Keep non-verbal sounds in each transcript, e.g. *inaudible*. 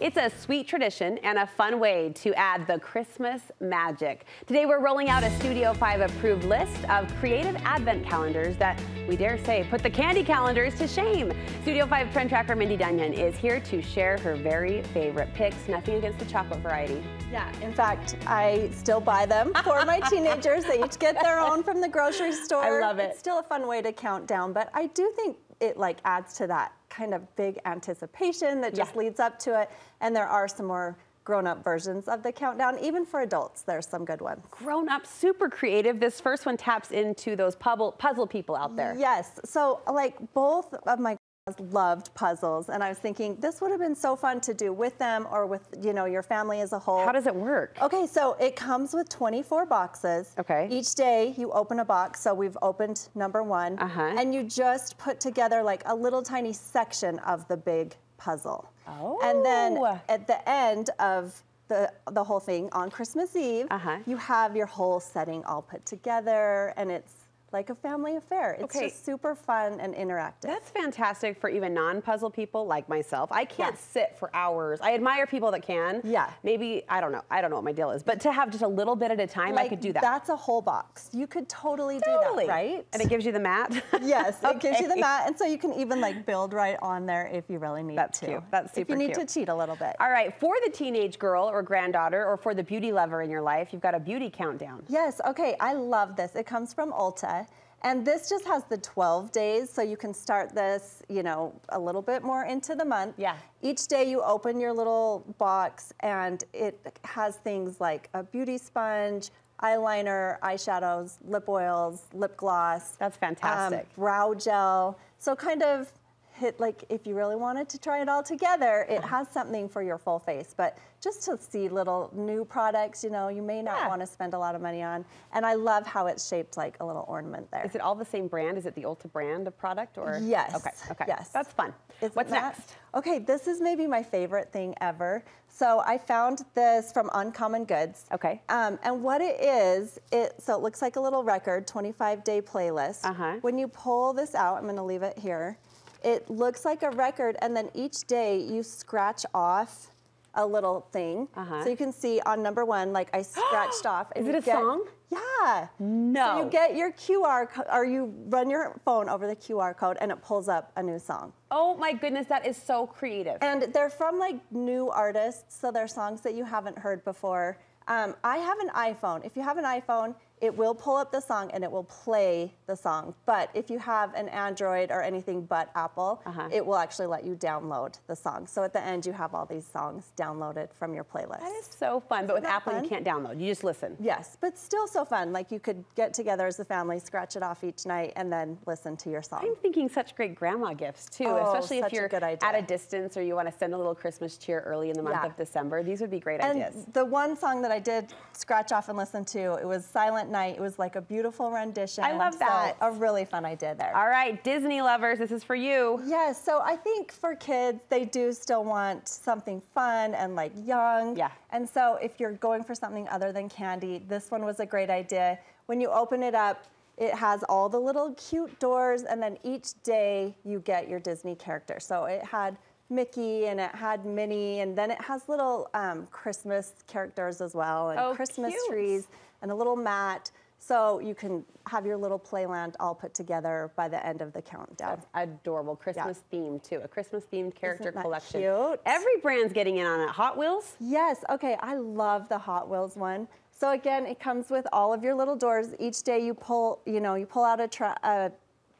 It's a sweet tradition and a fun way to add the Christmas magic. Today we're rolling out a Studio 5 approved list of creative advent calendars that we dare say put the candy calendars to shame. Studio 5 trend tracker Mindy Dunyon is here to share her very favorite picks. Nothing against the chocolate variety. Yeah, in fact, I still buy them for my *laughs* teenagers. They each get their own from the grocery store. I love it. It's still a fun way to count down, but I do think it like adds to that kind of big anticipation that just Yeah. leads up to it. And there are some more grown-up versions of the countdown. Even for adults, there's some good ones. Grown up, super creative. This first one taps into those puzzle, puzzle people out there. Yes, so like both of my loved puzzles, and I was thinking this would have been so fun to do with them or with you know your family as a whole. How does it work? Okay, so it comes with 24 boxes. Okay. Each day you open a box. So we've opened number one. Uh-huh. And you just put together like a little tiny section of the big puzzle. Oh. And then at the end of the, the whole thing on Christmas Eve, Uh-huh. you have your whole setting all put together and it's like a family affair. It's Okay. just super fun and interactive. That's fantastic for even non-puzzle people like myself. I can't Yeah. sit for hours. I admire people that can. Yeah. Maybe I don't know. I don't know what my deal is, but to have just a little bit at a time, I could do that. That's a whole box. You could totally, totally do that, right? And it gives you the mat. *laughs* Yes, it gives you the mat, and so you can even like build right on there if you really need That's to. cute. That's If you need cute. to cheat a little bit. All right, for the teenage girl or granddaughter, or for the beauty lover in your life, you've got a beauty countdown. Yes, okay, I love this. It comes from Ulta. And this just has the 12 days, so you can start this, you know, a little bit more into the month. Yeah. Each day you open your little box and it has things like a beauty sponge, eyeliner, eyeshadows, lip oils, lip gloss. That's fantastic. um, brow gel. So kind of hit like if you really wanted to try it all together, it has something for your full face. But just to see little new products, you know, you may not Yeah. want to spend a lot of money on. And I love how it's shaped like a little ornament there. Is it all the same brand? Is it the Ulta brand of product or? Yes. Okay. Okay. Yes. That's fun. Isn't What's that- next? Okay, this is maybe my favorite thing ever. So I found this from Uncommon Goods. Okay. Um, and what it is, it so it looks like a little record, 25 day playlist. Uh-huh. When you pull this out, I'm gonna leave it here. It looks like a record, and then each day you scratch off a little thing. Uh-huh. So you can see on number one, like I *gasps* scratched off. Is it a song? Yeah. No. So you get your QR code, or you run your phone over the QR code, and it pulls up a new song. Oh my goodness, that is so creative. And they're from like new artists, so they're songs that you haven't heard before. Um, I have an iPhone. If you have an iPhone, it will pull up the song and it will play the song. But if you have an Android or anything but Apple, Uh-huh. it will actually let you download the song. So at the end, you have all these songs downloaded from your playlist. that is so fun. But with Isn't Apple, you can't download. You just listen. Yes, but still so fun. Like you could get together as a family, scratch it off each night, and then listen to your song. I'm thinking such great grandma gifts too, Oh, especially if you're good idea. at a distance or you want to send a little Christmas cheer early in the month Yeah. of December. These would be great And ideas. the one song that I did scratch off and listen to, it was Silent Night. It was like a beautiful rendition. I love So, that. a really fun idea there. All right, Disney lovers, this is for you. Yes, so I think for kids, they do still want something fun and like young. Yeah. And so if you're going for something other than candy, this one was a great idea. When you open it up, it has all the little cute doors, and then each day you get your Disney character. So it had Mickey and it had Minnie, and then it has little um, Christmas characters as well, and Oh, Christmas cute. trees, and a little mat. So you can have your little playland all put together by the end of the countdown. That's adorable. Christmas themed too. A Christmas themed character collection. cute? Every brand's getting in on it. Hot Wheels? Yes, okay, I love the Hot Wheels one. So again, it comes with all of your little doors. Each day you pull, you know, you pull out a, tra- a,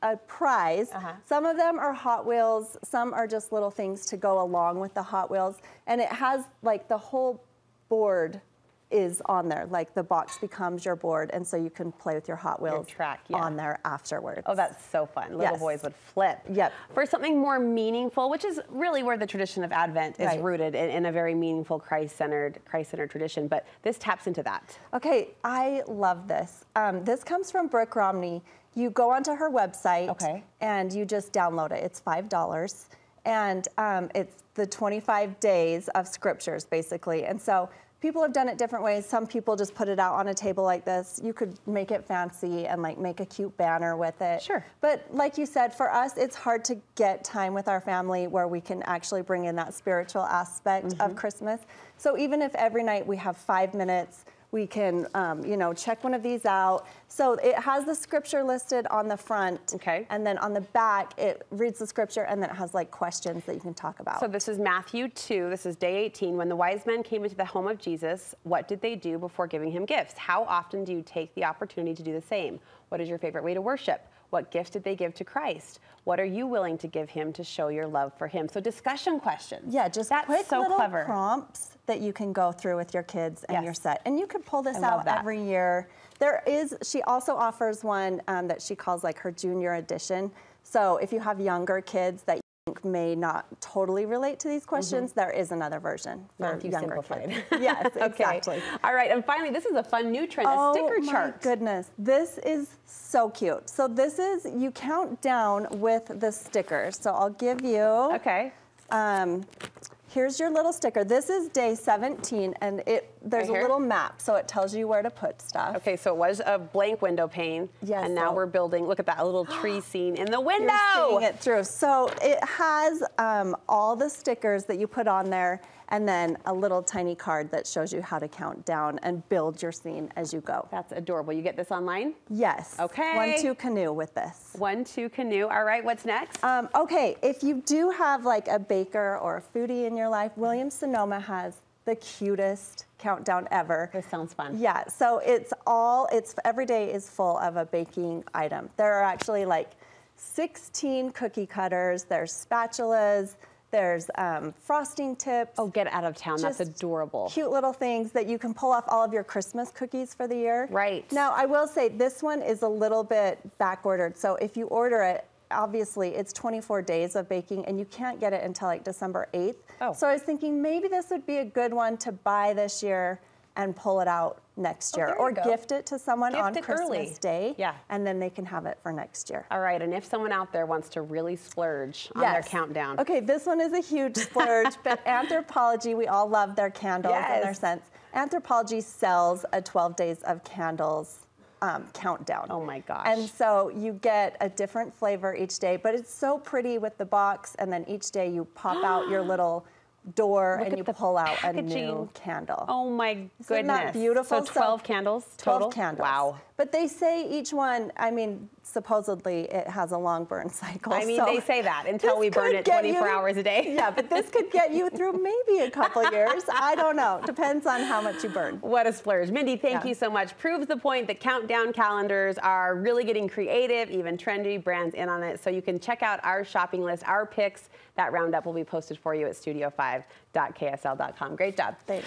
a prize. Uh-huh. Some of them are Hot Wheels, some are just little things to go along with the Hot Wheels. And it has like the whole board is on there. Like the box becomes your board, and so you can play with your Hot Wheels track, yeah. on there afterwards. Oh, that's so fun. Little Yes. boys would flip. Yep. For something more meaningful, which is really where the tradition of Advent is Right. rooted in, in a very meaningful Christ-centered, Christ-centered tradition. But this taps into that. Okay, I love this. Um, this comes from Brooke Romney. You go onto her website Okay. and you just download it. It's five dollars, and um, it's the 25 days of scriptures basically. And so people have done it different ways. Some people just put it out on a table like this. You could make it fancy and like make a cute banner with it. Sure. But like you said, for us, it's hard to get time with our family where we can actually bring in that spiritual aspect Mm-hmm. of Christmas. So even if every night we have five minutes, we can, um, you know, check one of these out. So it has the scripture listed on the front. Okay. And then on the back, it reads the scripture and then it has like questions that you can talk about. So this is Matthew 2. This is day 18. When the wise men came into the home of Jesus, what did they do before giving him gifts? How often do you take the opportunity to do the same? What is your favorite way to worship? What gift did they give to Christ? What are you willing to give him to show your love for him? So discussion questions. Yeah, just That's quick so little clever. prompts that you can go through with your kids and Yes. your set. And you can pull this I out every year. There is, she also offers one um, that she calls like her junior edition. So if you have younger kids that may not totally relate to these questions, there is another version for Matthew younger simplified. kids. *laughs* Yes, *laughs* Okay. exactly. All right. And finally, this is a fun new trend, a sticker oh chart. my goodness, this is so cute. So this is you count down with the stickers. So I'll give you. Okay. Um, here's your little sticker. This is day 17, and it there's Right a little map, so it tells you where to put stuff. Okay, so it was a blank window pane. Yes, And now so- we're building, look at that little tree *gasps* scene in the window! You're window. seeing it through. So it has um, all the stickers that you put on there, and then a little tiny card that shows you how to count down and build your scene as you go. That's adorable. You get this online? Yes. Okay. One, two, canoe with this. One, two, canoe. All right, what's next? Um, okay, if you do have like a baker or a foodie in your life, Williams Sonoma has the cutest countdown ever. This sounds fun. Yeah, so it's all, it's every day is full of a baking item. There are actually like 16 cookie cutters, there's spatulas, there's um, frosting tips. Oh, get out of town. That's adorable. Cute little things that you can pull off all of your Christmas cookies for the year. Right. Now, I will say this one is a little bit back ordered. So if you order it, obviously it's 24 days of baking and you can't get it until like December 8th. Oh. So I was thinking maybe this would be a good one to buy this year and pull it out next Oh, year you or gift it to someone Gift on Christmas early. Day. Yeah. And then they can have it for next year. All right, and if someone out there wants to really splurge on their countdown. Okay, this one is a huge *laughs* splurge, but Anthropologie, we all love their candles and their scents. Anthropologie sells a 12 days of candles um, countdown. Oh my gosh. And so you get a different flavor each day, but it's so pretty with the box, and then each day you pop out your *gasps* little door Look and you pull out a new candle. Oh my goodness. Isn't that beautiful? So 12 candles 12 total? candles. Wow. But they say each one, I mean, supposedly it has a long burn *laughs* cycle. I mean, so they say that until we burn it 24 you- hours a day. *laughs* Yeah, but this could get you through *laughs* maybe a couple years. I don't know. Depends on how much you burn. What a splurge. Mindy, thank Yeah. you so much. Proves the point that countdown calendars are really getting creative, even trendy brands in on it. So you can check out our shopping list, our picks. That roundup will be posted for you at studio5.ksl.com. Great job. Thanks.